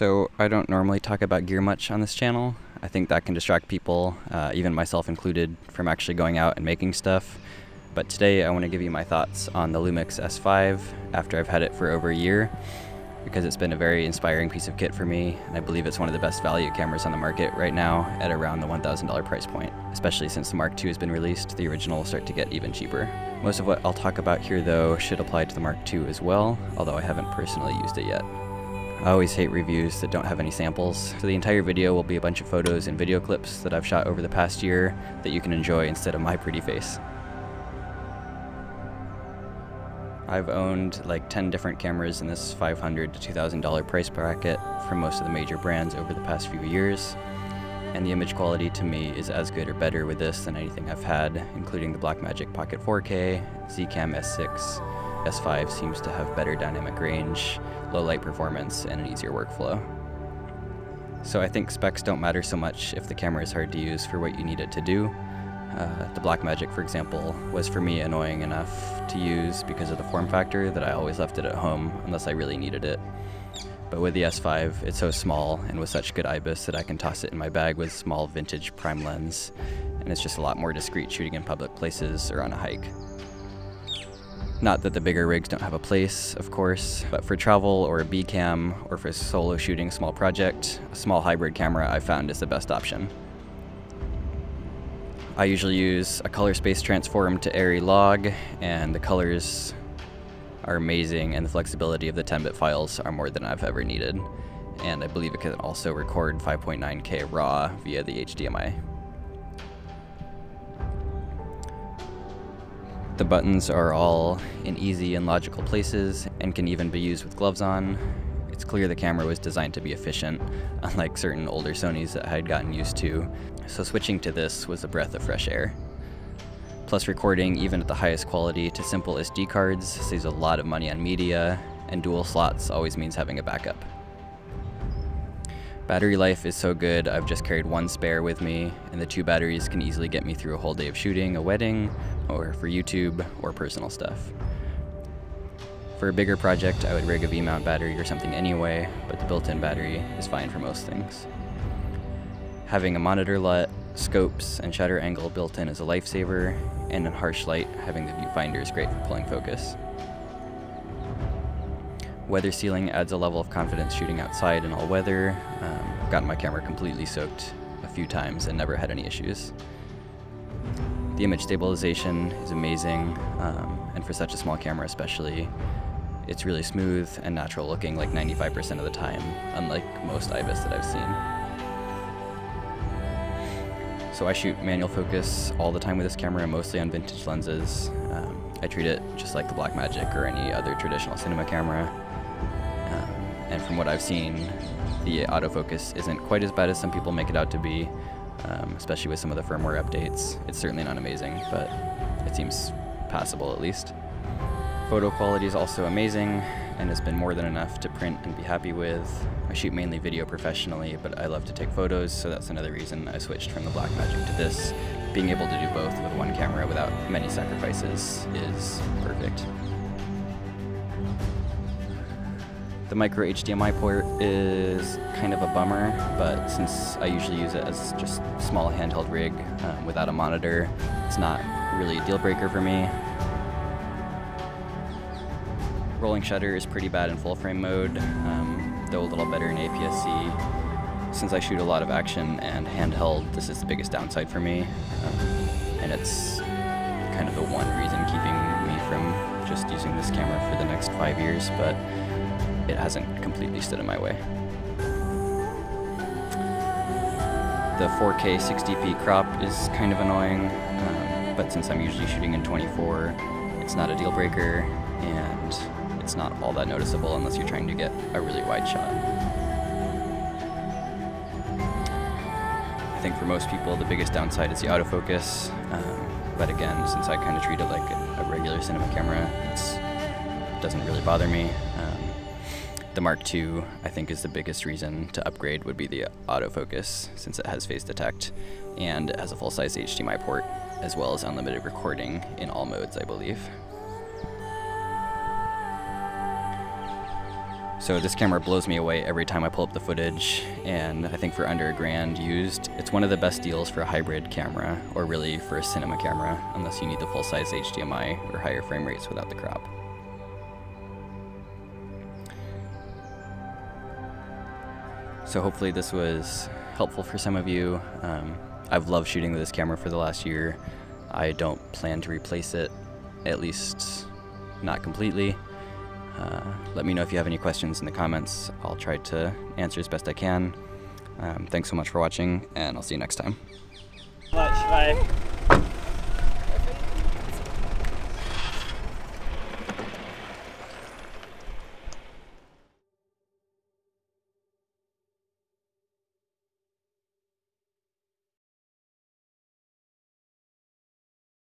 So, I don't normally talk about gear much on this channel. I think that can distract people, uh, even myself included, from actually going out and making stuff. But today I want to give you my thoughts on the Lumix S5 after I've had it for over a year because it's been a very inspiring piece of kit for me, and I believe it's one of the best value cameras on the market right now at around the $1,000 price point. Especially since the Mark II has been released, the original will start to get even cheaper. Most of what I'll talk about here though should apply to the Mark II as well, although I haven't personally used it yet. I always hate reviews that don't have any samples, so the entire video will be a bunch of photos and video clips that I've shot over the past year that you can enjoy instead of my pretty face. I've owned like 10 different cameras in this 500 to $2,000 price bracket from most of the major brands over the past few years. And the image quality to me is as good or better with this than anything I've had, including the Blackmagic Pocket 4K, Zcam S6. S5 seems to have better dynamic range, low light performance, and an easier workflow. So I think specs don't matter so much if the camera is hard to use for what you need it to do, uh, the Blackmagic, for example, was for me annoying enough to use because of the form factor that I always left it at home unless I really needed it. But with the S5, it's so small and with such good IBIS that I can toss it in my bag with small vintage prime lens, and it's just a lot more discreet shooting in public places or on a hike. Not that the bigger rigs don't have a place, of course, but for travel or a B cam or for solo shooting small project, a small hybrid camera I found is the best option. I usually use a color space transform to Arri log, and the colors are amazing, and the flexibility of the 10-bit files are more than I've ever needed. And I believe it can also record 5.9K RAW via the HDMI. The buttons are all in easy and logical places and can even be used with gloves on. It's clear the camera was designed to be efficient, unlike certain older Sonys that I had gotten used to, so switching to this was a breath of fresh air. Plus recording, even at the highest quality, to simple SD cards saves a lot of money on media, and dual slots always means having a backup. Battery life is so good, I've just carried one spare with me, and the two batteries can easily get me through a whole day of shooting, a wedding, or for YouTube, or personal stuff. For a bigger project, I would rig a V-mount battery or something anyway, but the built-in battery is fine for most things. Having a monitor LUT, scopes, and shutter angle built in is a lifesaver, and in harsh light, having the viewfinder is great for pulling focus. Weather sealing adds a level of confidence shooting outside in all weather. Um, I've gotten my camera completely soaked a few times and never had any issues. The image stabilization is amazing, um, and for such a small camera especially, it's really smooth and natural looking like 95% of the time, unlike most IBIS that I've seen. So I shoot manual focus all the time with this camera, mostly on vintage lenses. Um, I treat it just like the Blackmagic or any other traditional cinema camera. And from what I've seen, the autofocus isn't quite as bad as some people make it out to be, um, especially with some of the firmware updates. It's certainly not amazing, but it seems passable at least. Photo quality is also amazing and has been more than enough to print and be happy with. I shoot mainly video professionally, but I love to take photos, so that's another reason I switched from the Blackmagic to this. Being able to do both with one camera without many sacrifices is perfect. The micro HDMI port is kind of a bummer, but since I usually use it as just small handheld rig um, without a monitor, it's not really a deal breaker for me. Rolling shutter is pretty bad in full frame mode, um, though a little better in APS-C. Since I shoot a lot of action and handheld, this is the biggest downside for me, um, and it's kind of the one reason keeping me from just using this camera for the next five years, but it hasn't completely stood in my way. The 4K 60p crop is kind of annoying, um, but since I'm usually shooting in 24, it's not a deal breaker, and it's not all that noticeable unless you're trying to get a really wide shot. I think for most people the biggest downside is the autofocus, um, but again, since I kind of treat it like a, regular cinema camera, it doesn't really bother me. Um, the Mark II, I think, is the biggest reason to upgrade would be the autofocus, since it has phase detect, and it has a full-size HDMI port, as well as unlimited recording in all modes, I believe. So this camera blows me away every time I pull up the footage, and I think for under a grand used, it's one of the best deals for a hybrid camera, or really for a cinema camera, unless you need the full-size HDMI or higher frame rates without the crop. So hopefully this was helpful for some of you. Um, I've loved shooting with this camera for the last year. I don't plan to replace it, at least not completely. Uh, let me know if you have any questions in the comments. I'll try to answer as best I can. Um, thanks so much for watching, and I'll see you next time. Much, bye.